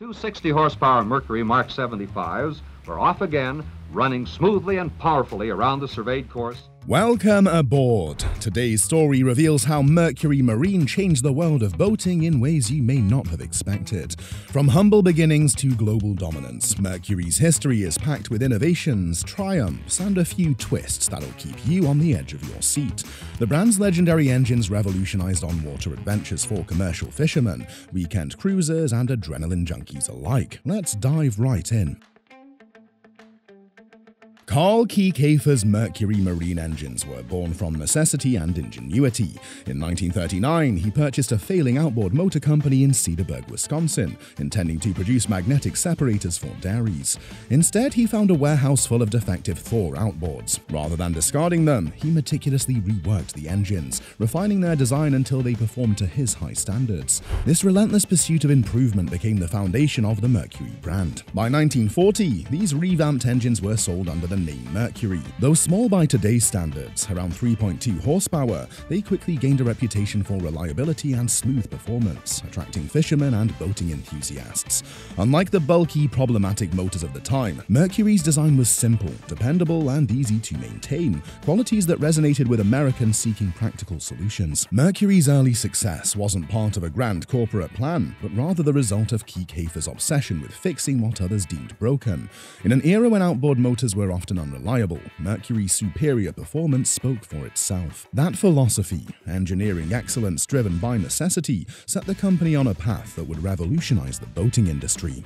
Two 60 horsepower Mercury Mark 75s were off again, running smoothly and powerfully around the surveyed course. Welcome aboard. Today's story reveals how Mercury Marine changed the world of boating in ways you may not have expected. From humble beginnings to global dominance, Mercury's history is packed with innovations, triumphs, and a few twists that'll keep you on the edge of your seat. The brand's legendary engines revolutionized on-water adventures for commercial fishermen, weekend cruisers, and adrenaline junkies alike. Let's dive right in. Carl Kiekhaefer's Mercury Marine engines were born from necessity and ingenuity. In 1939, he purchased a failing outboard motor company in Cedarburg, Wisconsin, intending to produce magnetic separators for dairies. Instead, he found a warehouse full of defective Thor outboards. Rather than discarding them, he meticulously reworked the engines, refining their design until they performed to his high standards. This relentless pursuit of improvement became the foundation of the Mercury brand. By 1940, these revamped engines were sold under the Mercury. Though small by today's standards, around 3.2 horsepower, they quickly gained a reputation for reliability and smooth performance, attracting fishermen and boating enthusiasts. Unlike the bulky, problematic motors of the time, Mercury's design was simple, dependable, and easy to maintain, qualities that resonated with Americans seeking practical solutions. Mercury's early success wasn't part of a grand corporate plan, but rather the result of Kiekhaefer's obsession with fixing what others deemed broken. In an era when outboard motors were often unreliable, Mercury's superior performance spoke for itself. That philosophy, engineering excellence driven by necessity, set the company on a path that would revolutionize the boating industry.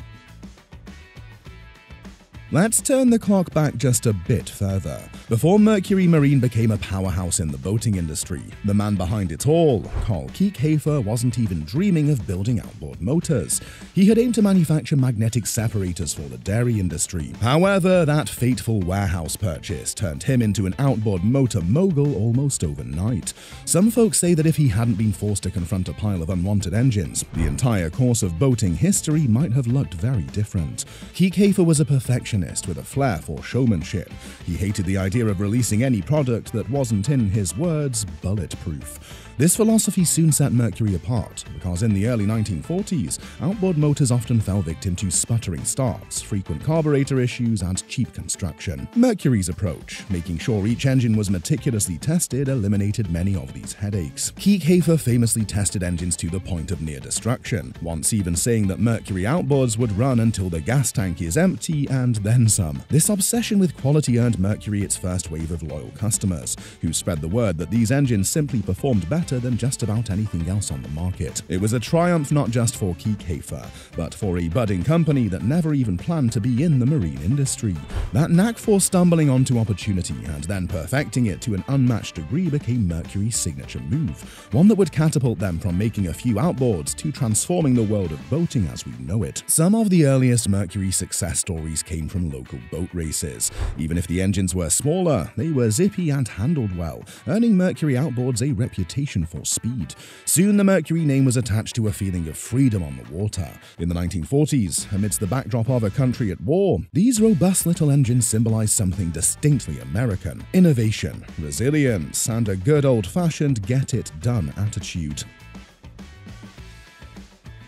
Let's turn the clock back just a bit further. Before Mercury Marine became a powerhouse in the boating industry, the man behind it all, Carl Kiekhaefer, wasn't even dreaming of building outboard motors. He had aimed to manufacture magnetic separators for the dairy industry. However, that fateful warehouse purchase turned him into an outboard motor mogul almost overnight. Some folks say that if he hadn't been forced to confront a pile of unwanted engines, the entire course of boating history might have looked very different. Kiekhaefer was a perfectionist with a flair for showmanship. He hated the idea of releasing any product that wasn't, in his words, bulletproof. This philosophy soon set Mercury apart, because in the early 1940s, outboard motors often fell victim to sputtering starts, frequent carburetor issues, and cheap construction. Mercury's approach, making sure each engine was meticulously tested, eliminated many of these headaches. Kiekhaefer famously tested engines to the point of near destruction, once even saying that Mercury outboards would run until the gas tank is empty and then some. This obsession with quality earned Mercury its first wave of loyal customers, who spread the word that these engines simply performed better better than just about anything else on the market. It was a triumph not just for Kiekhaefer, but for a budding company that never even planned to be in the marine industry. That knack for stumbling onto opportunity and then perfecting it to an unmatched degree became Mercury's signature move, one that would catapult them from making a few outboards to transforming the world of boating as we know it. Some of the earliest Mercury success stories came from local boat races. Even if the engines were smaller, they were zippy and handled well, earning Mercury outboards a reputation for speed. Soon the Mercury name was attached to a feeling of freedom on the water. In the 1940s, amidst the backdrop of a country at war, these robust little engines symbolized something distinctly American innovation, resilience, and a good old fashioned get it done attitude.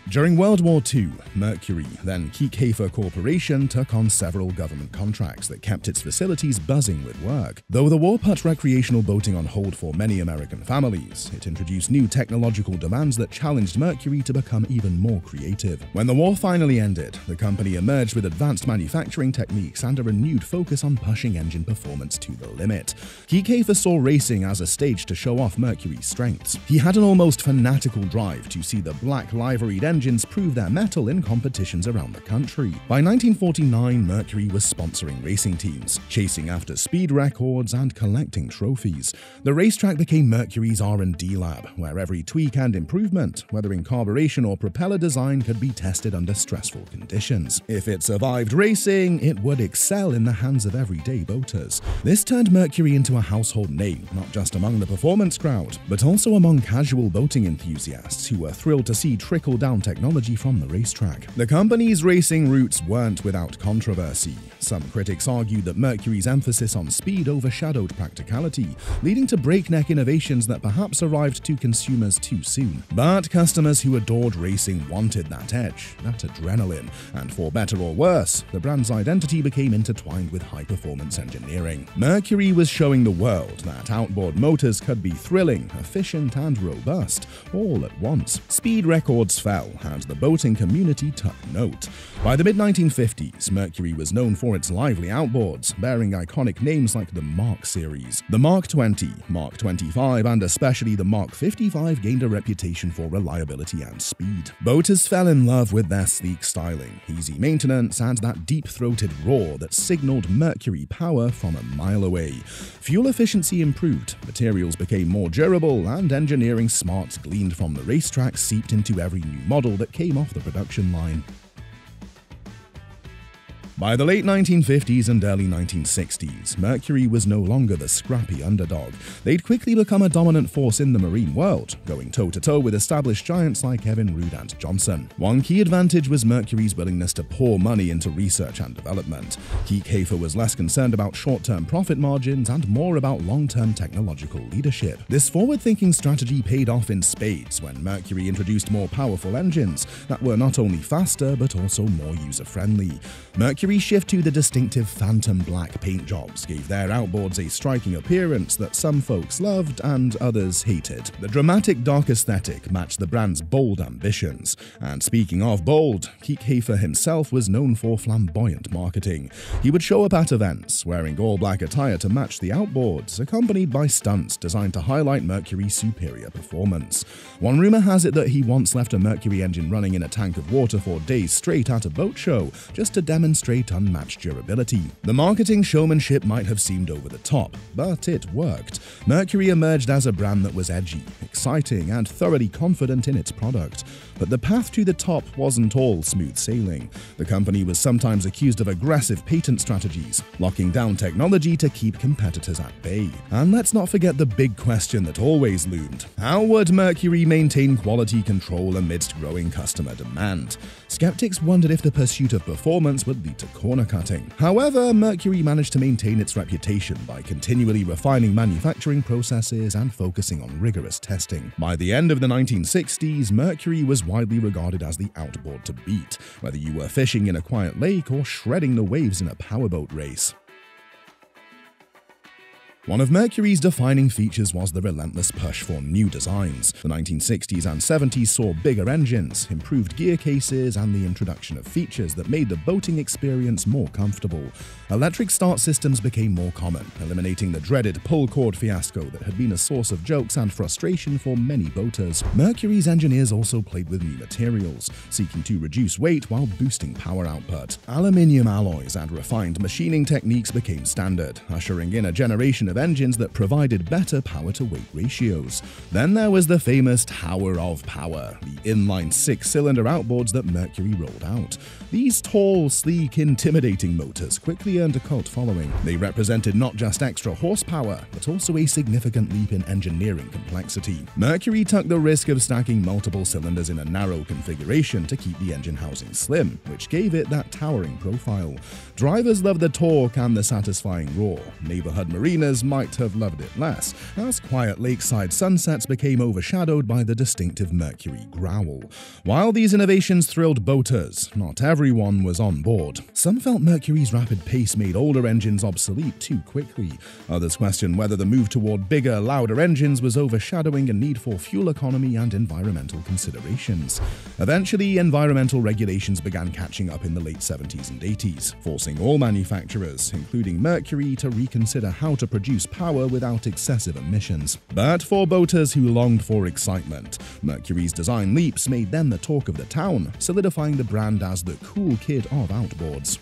During World War II, Mercury, then Kiekhaefer Corporation, took on several government contracts that kept its facilities buzzing with work. Though the war put recreational boating on hold for many American families, it introduced new technological demands that challenged Mercury to become even more creative. When the war finally ended, the company emerged with advanced manufacturing techniques and a renewed focus on pushing engine performance to the limit. Kiekhaefer saw racing as a stage to show off Mercury's strengths. He had an almost fanatical drive to see the black liveried engine engines prove their mettle in competitions around the country. By 1949, Mercury was sponsoring racing teams, chasing after speed records and collecting trophies. The racetrack became Mercury's R&D lab, where every tweak and improvement, whether in carburation or propeller design, could be tested under stressful conditions. If it survived racing, it would excel in the hands of everyday boaters. This turned Mercury into a household name, not just among the performance crowd, but also among casual boating enthusiasts who were thrilled to see trickle down technology from the racetrack. The company's racing roots weren't without controversy. Some critics argued that Mercury's emphasis on speed overshadowed practicality, leading to breakneck innovations that perhaps arrived to consumers too soon. But customers who adored racing wanted that edge, that adrenaline, and for better or worse, the brand's identity became intertwined with high performance engineering. Mercury was showing the world that outboard motors could be thrilling, efficient, and robust, all at once. Speed records fell, and the boating community took note. By the mid 1950s, Mercury was known for its lively outboards, bearing iconic names like the Mark series. The Mark 20, Mark 25, and especially the Mark 55 gained a reputation for reliability and speed. Boaters fell in love with their sleek styling, easy maintenance, and that deep throated roar that signaled Mercury power from a mile away. Fuel efficiency improved, materials became more durable, and engineering smarts gleaned from the racetrack seeped into every new model that came off the production line. By the late 1950s and early 1960s, Mercury was no longer the scrappy underdog. They'd quickly become a dominant force in the marine world, going toe to toe with established giants like Evinrude and Johnson. One key advantage was Mercury's willingness to pour money into research and development. Kiekhaefer was less concerned about short term profit margins and more about long term technological leadership. This forward thinking strategy paid off in spades when Mercury introduced more powerful engines that were not only faster but also more user friendly. Mercury Mercury's shift to the distinctive phantom black paint jobs gave their outboards a striking appearance that some folks loved and others hated. The dramatic dark aesthetic matched the brand's bold ambitions. And speaking of bold, Kiekhaefer himself was known for flamboyant marketing. He would show up at events, wearing all-black attire to match the outboards, accompanied by stunts designed to highlight Mercury's superior performance. One rumor has it that he once left a Mercury engine running in a tank of water for days straight at a boat show, just to demonstrate great unmatched durability. The marketing showmanship might have seemed over the top, but it worked. Mercury emerged as a brand that was edgy, exciting, and thoroughly confident in its product. But the path to the top wasn't all smooth sailing. The company was sometimes accused of aggressive patent strategies, locking down technology to keep competitors at bay. And let's not forget the big question that always loomed how would Mercury maintain quality control amidst growing customer demand? Skeptics wondered if the pursuit of performance would lead to corner cutting. However, Mercury managed to maintain its reputation by continually refining manufacturing processes and focusing on rigorous testing. By the end of the 1960s, Mercury was widely regarded as the outboard to beat, whether you were fishing in a quiet lake or shredding the waves in a powerboat race. One of Mercury's defining features was the relentless push for new designs. The 1960s and 70s saw bigger engines, improved gear cases, and the introduction of features that made the boating experience more comfortable. Electric start systems became more common, eliminating the dreaded pull cord fiasco that had been a source of jokes and frustration for many boaters. Mercury's engineers also played with new materials, seeking to reduce weight while boosting power output. Aluminium alloys and refined machining techniques became standard, ushering in a generation of of engines that provided better power to weight ratios. Then there was the famous Tower of Power, the inline six cylinder outboards that Mercury rolled out. These tall, sleek, intimidating motors quickly earned a cult following. They represented not just extra horsepower, but also a significant leap in engineering complexity. Mercury took the risk of stacking multiple cylinders in a narrow configuration to keep the engine housing slim, which gave it that towering profile. Drivers loved the torque and the satisfying roar. Neighborhood mariners might have loved it less, as quiet lakeside sunsets became overshadowed by the distinctive Mercury growl. While these innovations thrilled boaters, not everyone was on board. Some felt Mercury's rapid pace made older engines obsolete too quickly. Others questioned whether the move toward bigger, louder engines was overshadowing a need for fuel economy and environmental considerations. Eventually, environmental regulations began catching up in the late 70s and 80s, forcing all manufacturers, including Mercury, to reconsider how to produce produce power without excessive emissions. But for boaters who longed for excitement, Mercury's design leaps made them the talk of the town, solidifying the brand as the cool kid of outboards.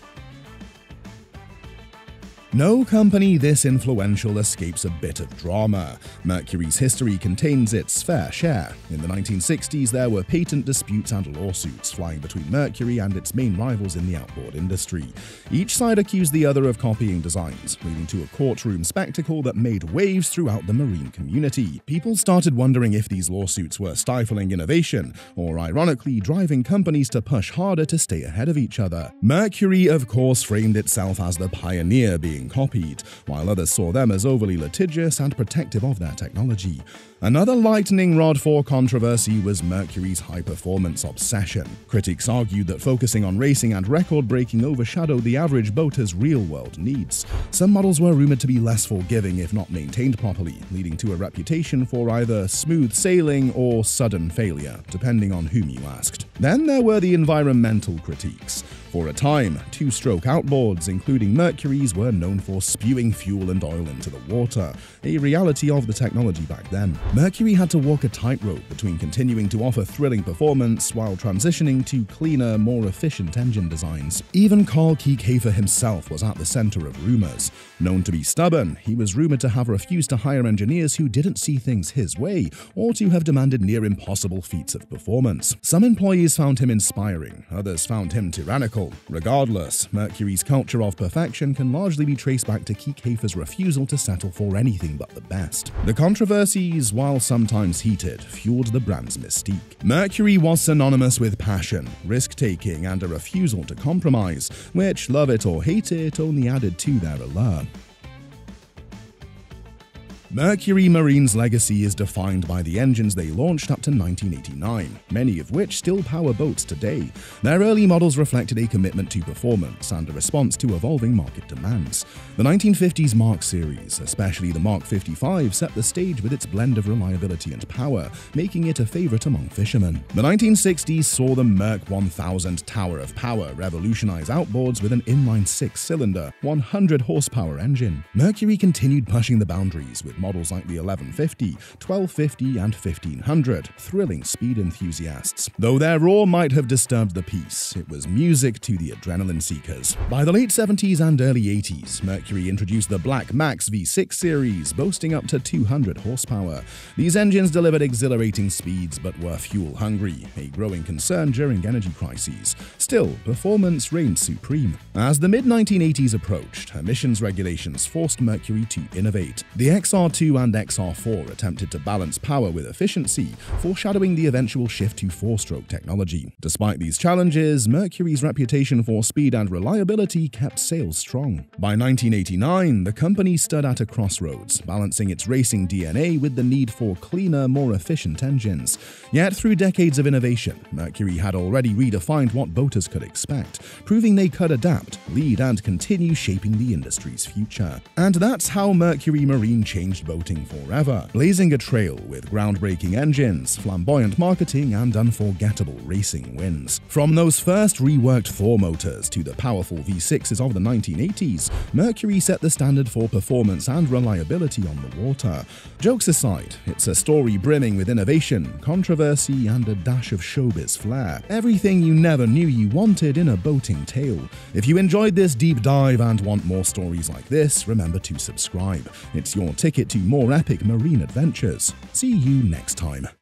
No company this influential escapes a bit of drama. Mercury's history contains its fair share. In the 1960s, there were patent disputes and lawsuits flying between Mercury and its main rivals in the outboard industry. Each side accused the other of copying designs, leading to a courtroom spectacle that made waves throughout the marine community. People started wondering if these lawsuits were stifling innovation, or ironically, driving companies to push harder to stay ahead of each other. Mercury, of course, framed itself as the pioneer being being copied, while others saw them as overly litigious and protective of their technology. Another lightning rod for controversy was Mercury's high performance obsession. Critics argued that focusing on racing and record breaking overshadowed the average boater's real world needs. Some models were rumored to be less forgiving if not maintained properly, leading to a reputation for either smooth sailing or sudden failure, depending on whom you asked. Then there were the environmental critiques. For a time, two stroke outboards, including Mercury's, were known for spewing fuel and oil into the water, a reality of the technology back then. Mercury had to walk a tightrope between continuing to offer thrilling performance while transitioning to cleaner, more efficient engine designs. Even Carl Kiekhaefer himself was at the center of rumors. Known to be stubborn, he was rumored to have refused to hire engineers who didn't see things his way, or to have demanded near impossible feats of performance. Some employees found him inspiring, others found him tyrannical, Regardless, Mercury's culture of perfection can largely be traced back to Kiekhaefer's refusal to settle for anything but the best. The controversies, while sometimes heated, fueled the brand's mystique. Mercury was synonymous with passion, risk-taking, and a refusal to compromise, which, love it or hate it, only added to their allure. Mercury Marine's legacy is defined by the engines they launched up to 1989, many of which still power boats today. Their early models reflected a commitment to performance and a response to evolving market demands. The 1950s Mark series, especially the Mark 55, set the stage with its blend of reliability and power, making it a favorite among fishermen. The 1960s saw the Merc 1000 Tower of Power revolutionize outboards with an inline six-cylinder, 100 horsepower engine. Mercury continued pushing the boundaries with models like the 1150, 1250, and 1500, thrilling speed enthusiasts. Though their roar might have disturbed the peace, it was music to the adrenaline seekers. By the late 70s and early 80s, Mercury introduced the Black Max V6 series, boasting up to 200 horsepower. These engines delivered exhilarating speeds but were fuel hungry, a growing concern during energy crises. Still, performance reigned supreme. As the mid 1980s approached, emissions regulations forced Mercury to innovate. The XR XR2 and XR4 attempted to balance power with efficiency, foreshadowing the eventual shift to four-stroke technology. Despite these challenges, Mercury's reputation for speed and reliability kept sales strong. By 1989, the company stood at a crossroads, balancing its racing DNA with the need for cleaner, more efficient engines. Yet through decades of innovation, Mercury had already redefined what boaters could expect, proving they could adapt, lead, and continue shaping the industry's future. And that's how Mercury Marine changed boating forever, blazing a trail with groundbreaking engines, flamboyant marketing, and unforgettable racing wins. From those first reworked Thor motors to the powerful V6s of the 1980s, Mercury set the standard for performance and reliability on the water. Jokes aside, it's a story brimming with innovation, controversy, and a dash of showbiz flair. Everything you never knew you wanted in a boating tale. If you enjoyed this deep dive and want more stories like this, remember to subscribe. It's your ticket to more epic marine adventures. See you next time.